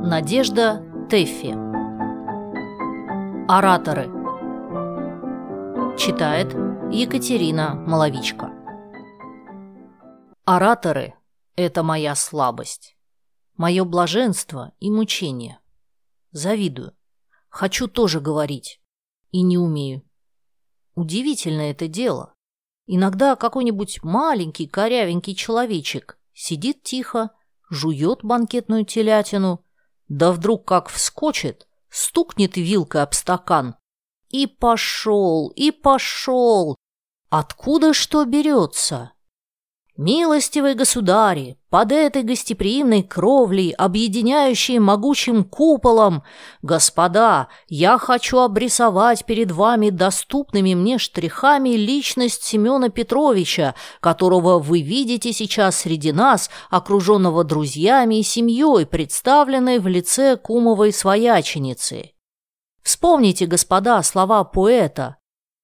Надежда Тэффи Ораторы Читает Екатерина Маловичка Ораторы – это моя слабость, мое блаженство и мучение. Завидую. Хочу тоже говорить. И не умею. Удивительное это дело. Иногда какой-нибудь маленький корявенький человечек сидит тихо, жует банкетную телятину, да вдруг как вскочит, стукнет вилкой об стакан. И пошел, и пошел. Откуда что берется? Милостивые государи, под этой гостеприимной кровлей, объединяющей могучим куполом, господа, я хочу обрисовать перед вами доступными мне штрихами личность Семена Петровича, которого вы видите сейчас среди нас, окруженного друзьями и семьей, представленной в лице кумовой свояченицы. Вспомните, господа, слова поэта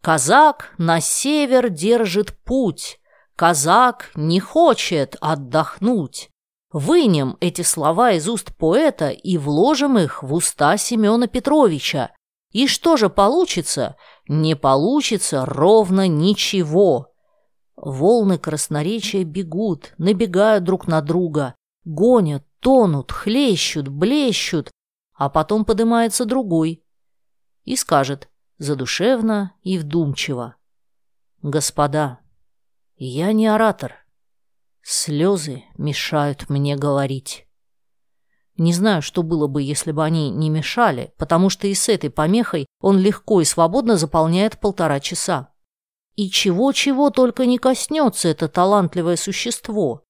«Казак на север держит путь», Казак не хочет отдохнуть. Вынем эти слова из уст поэта и вложим их в уста Семена Петровича. И что же получится? Не получится ровно ничего. Волны красноречия бегут, набегают друг на друга, гонят, тонут, хлещут, блещут, а потом поднимается другой и скажет задушевно и вдумчиво. «Господа, я не оратор. Слезы мешают мне говорить. Не знаю, что было бы, если бы они не мешали, потому что и с этой помехой он легко и свободно заполняет полтора часа. И чего-чего только не коснется это талантливое существо.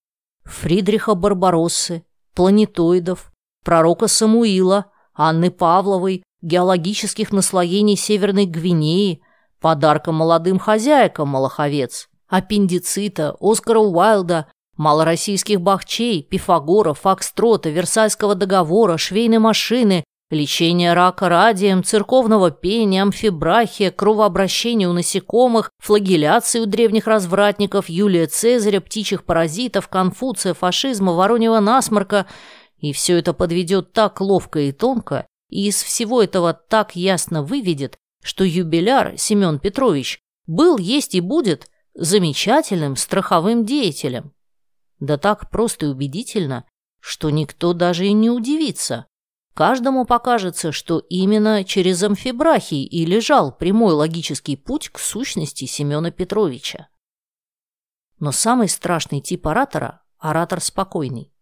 Фридриха Барбароссы, планетоидов, пророка Самуила, Анны Павловой, геологических наслоений Северной Гвинеи, подарка молодым хозяйкам Малаховец – аппендицита, Оскара Уайлда, малороссийских бахчей, пифагора, фокстрота, Версальского договора, швейной машины, лечения рака радием, церковного пения, амфибрахия, кровообращения у насекомых, флагеляции у древних развратников, Юлия Цезаря, птичьих паразитов, Конфуция, фашизма, вороньего насморка. И все это подведет так ловко и тонко, и из всего этого так ясно выведет, что юбиляр Семен Петрович был, есть и будет – замечательным страховым деятелем. Да так просто и убедительно, что никто даже и не удивится. Каждому покажется, что именно через амфибрахий и лежал прямой логический путь к сущности Семена Петровича. Но самый страшный тип оратора – оратор спокойный,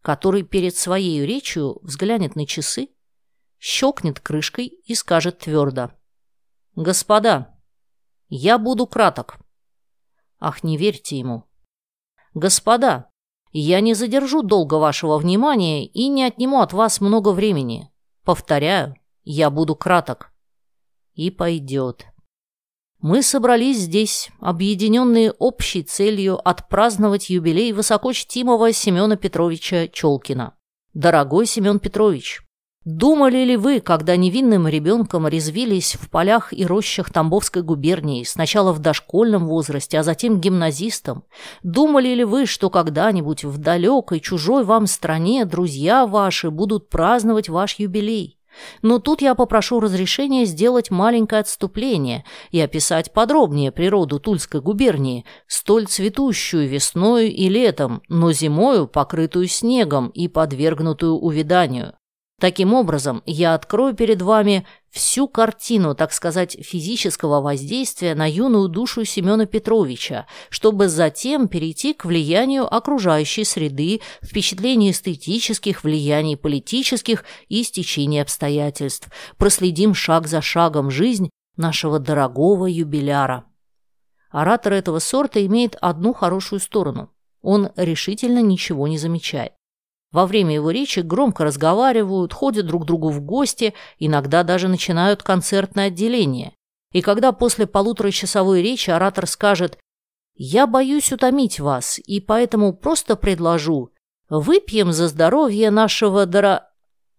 который перед своей речью взглянет на часы, щелкнет крышкой и скажет твердо «Господа, я буду краток». Ах, не верьте ему. Господа, я не задержу долго вашего внимания и не отниму от вас много времени. Повторяю, я буду краток. И пойдет. Мы собрались здесь, объединенные общей целью отпраздновать юбилей высокочтимого Семена Петровича Челкина. Дорогой Семен Петрович, Думали ли вы, когда невинным ребенком резвились в полях и рощах Тамбовской губернии, сначала в дошкольном возрасте, а затем гимназистом? Думали ли вы, что когда-нибудь в далекой, чужой вам стране друзья ваши будут праздновать ваш юбилей? Но тут я попрошу разрешения сделать маленькое отступление и описать подробнее природу Тульской губернии, столь цветущую весною и летом, но зимою покрытую снегом и подвергнутую увяданию. Таким образом, я открою перед вами всю картину, так сказать, физического воздействия на юную душу Семена Петровича, чтобы затем перейти к влиянию окружающей среды, впечатлению эстетических, влияний политических и стечения обстоятельств. Проследим шаг за шагом жизнь нашего дорогого юбиляра. Оратор этого сорта имеет одну хорошую сторону. Он решительно ничего не замечает. Во время его речи громко разговаривают, ходят друг к другу в гости, иногда даже начинают концертное отделение. И когда после полуторачасовой речи оратор скажет «Я боюсь утомить вас, и поэтому просто предложу выпьем за здоровье нашего дора...»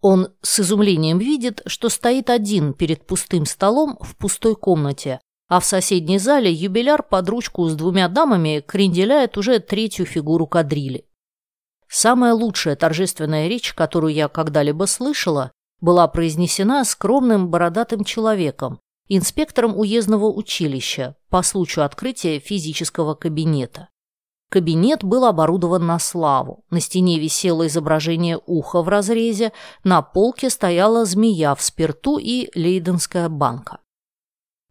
Он с изумлением видит, что стоит один перед пустым столом в пустой комнате, а в соседней зале юбиляр под ручку с двумя дамами кренделяет уже третью фигуру кадрили. Самая лучшая торжественная речь, которую я когда-либо слышала, была произнесена скромным бородатым человеком, инспектором уездного училища по случаю открытия физического кабинета. Кабинет был оборудован на славу. На стене висело изображение уха в разрезе, на полке стояла змея в спирту и лейденская банка.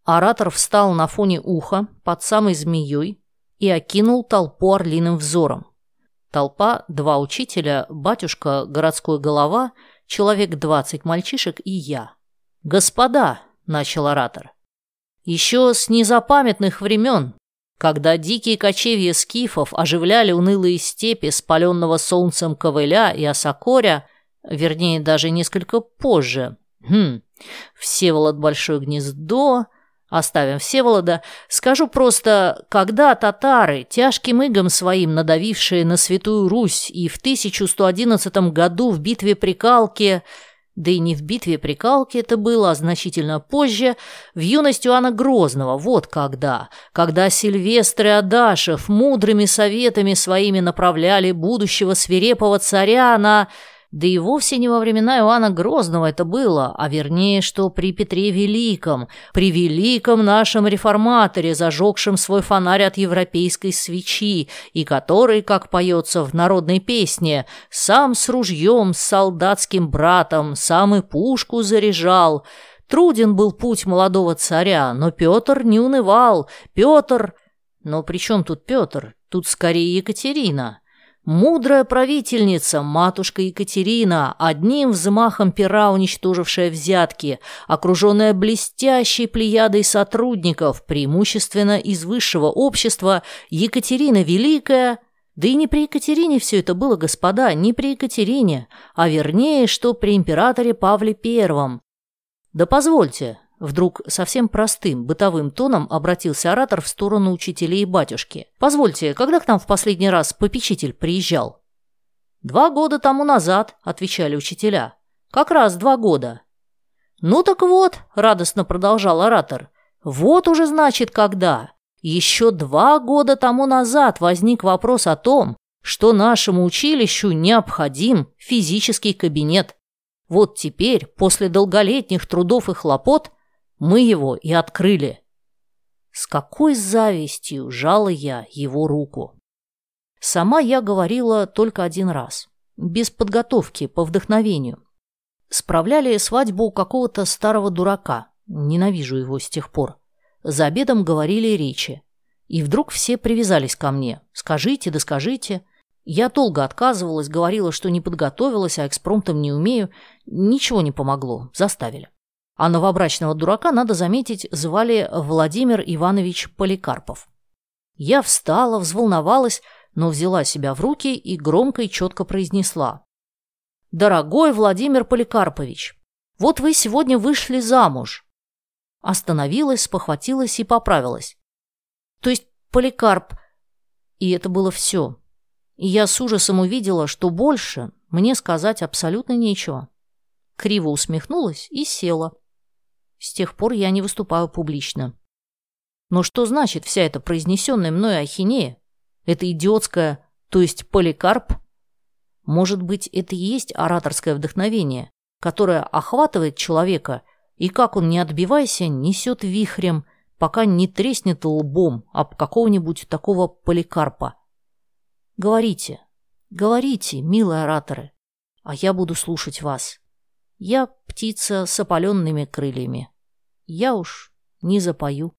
Оратор встал на фоне уха под самой змеей и окинул толпу орлиным взором. Толпа, два учителя, батюшка, городской голова, человек двадцать мальчишек и я. «Господа!» — начал оратор. «Еще с незапамятных времен, когда дикие кочевья скифов оживляли унылые степи спаленного солнцем ковыля и осокоря, вернее, даже несколько позже, хм, Всеволод Большое Гнездо, Оставим Всеволода. Скажу просто, когда татары, тяжким игом своим надавившие на Святую Русь и в 1111 году в битве при Калке, да и не в битве при Калке это было, а значительно позже, в юность Иоанна Грозного, вот когда, когда Сильвестр и Адашев мудрыми советами своими направляли будущего свирепого царя на да и вовсе не во времена Иоанна Грозного это было, а вернее, что при Петре Великом, при великом нашем реформаторе, зажегшем свой фонарь от европейской свечи, и который, как поется в народной песне, сам с ружьем, с солдатским братом, сам и пушку заряжал. Труден был путь молодого царя, но Петр не унывал. Петр... Но при чем тут Петр? Тут скорее Екатерина. Мудрая правительница, матушка Екатерина, одним взмахом пера уничтожившая взятки, окруженная блестящей плеядой сотрудников, преимущественно из высшего общества, Екатерина Великая – да и не при Екатерине все это было, господа, не при Екатерине, а вернее, что при императоре Павле Первом. Да позвольте, Вдруг совсем простым, бытовым тоном обратился оратор в сторону учителей и батюшки. «Позвольте, когда к нам в последний раз попечитель приезжал?» «Два года тому назад», — отвечали учителя. «Как раз два года». «Ну так вот», — радостно продолжал оратор, — «вот уже значит когда. Еще два года тому назад возник вопрос о том, что нашему училищу необходим физический кабинет. Вот теперь, после долголетних трудов и хлопот, мы его и открыли. С какой завистью жала я его руку. Сама я говорила только один раз, без подготовки, по вдохновению. Справляли свадьбу какого-то старого дурака, ненавижу его с тех пор. За обедом говорили речи. И вдруг все привязались ко мне. Скажите, да скажите. Я долго отказывалась, говорила, что не подготовилась, а экспромтом не умею. Ничего не помогло, заставили. А новобрачного дурака, надо заметить, звали Владимир Иванович Поликарпов. Я встала, взволновалась, но взяла себя в руки и громко и четко произнесла. «Дорогой Владимир Поликарпович, вот вы сегодня вышли замуж». Остановилась, спохватилась и поправилась. То есть Поликарп... И это было все. И я с ужасом увидела, что больше мне сказать абсолютно нечего. Криво усмехнулась и села. С тех пор я не выступаю публично. Но что значит вся эта произнесенная мной ахинея? Это идиотская, то есть поликарп? Может быть, это и есть ораторское вдохновение, которое охватывает человека и, как он не отбивайся, несет вихрем, пока не треснет лбом об какого-нибудь такого поликарпа. Говорите, говорите, милые ораторы, а я буду слушать вас. Я птица с опаленными крыльями. Я уж не запою.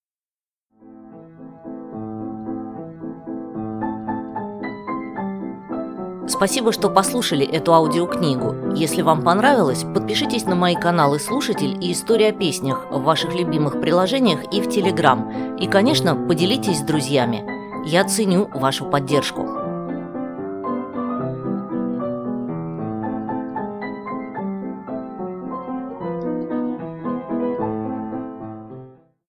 Спасибо, что послушали эту аудиокнигу. Если вам понравилось, подпишитесь на мои каналы «Слушатель» и «История о песнях» в ваших любимых приложениях и в Телеграм. И, конечно, поделитесь с друзьями. Я ценю вашу поддержку.